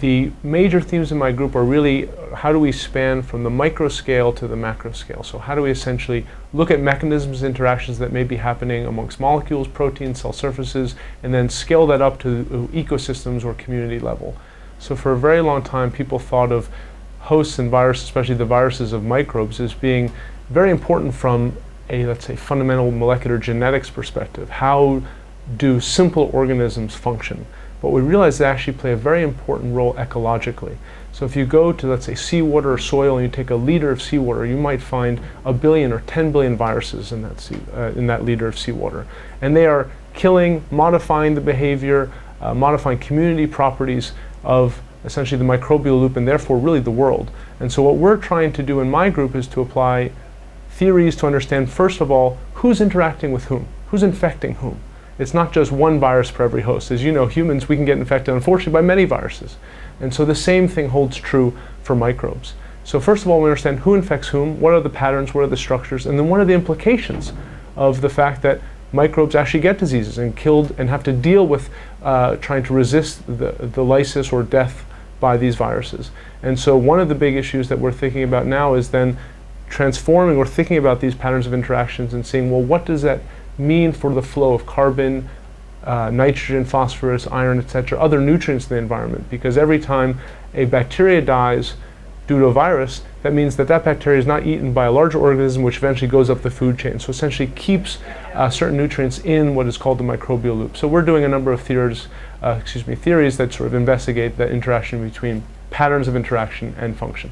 the major themes in my group are really uh, how do we span from the micro scale to the macro scale. So how do we essentially look at mechanisms, interactions that may be happening amongst molecules, proteins, cell surfaces, and then scale that up to uh, ecosystems or community level. So for a very long time, people thought of hosts and viruses, especially the viruses of microbes, as being very important from a, let's say, fundamental molecular genetics perspective. How do simple organisms function? But we realize they actually play a very important role ecologically. So if you go to, let's say, seawater or soil and you take a liter of seawater, you might find a billion or 10 billion viruses in that, sea, uh, in that liter of seawater. And they are killing, modifying the behavior, uh, modifying community properties of essentially the microbial loop and therefore really the world. And so what we're trying to do in my group is to apply theories to understand, first of all, who's interacting with whom, who's infecting whom. It's not just one virus per every host. As you know, humans, we can get infected, unfortunately, by many viruses. And so the same thing holds true for microbes. So first of all, we understand who infects whom, what are the patterns, what are the structures, and then what are the implications of the fact that microbes actually get diseases and killed and have to deal with uh, trying to resist the, the lysis or death by these viruses. And so one of the big issues that we're thinking about now is then transforming or thinking about these patterns of interactions and seeing, well, what does that mean for the flow of carbon, uh, nitrogen, phosphorus, iron, etc., other nutrients in the environment. Because every time a bacteria dies due to a virus, that means that that bacteria is not eaten by a larger organism, which eventually goes up the food chain. So essentially keeps uh, certain nutrients in what is called the microbial loop. So we're doing a number of theories, uh, excuse me, theories that sort of investigate the interaction between patterns of interaction and function.